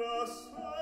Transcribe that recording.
Corazón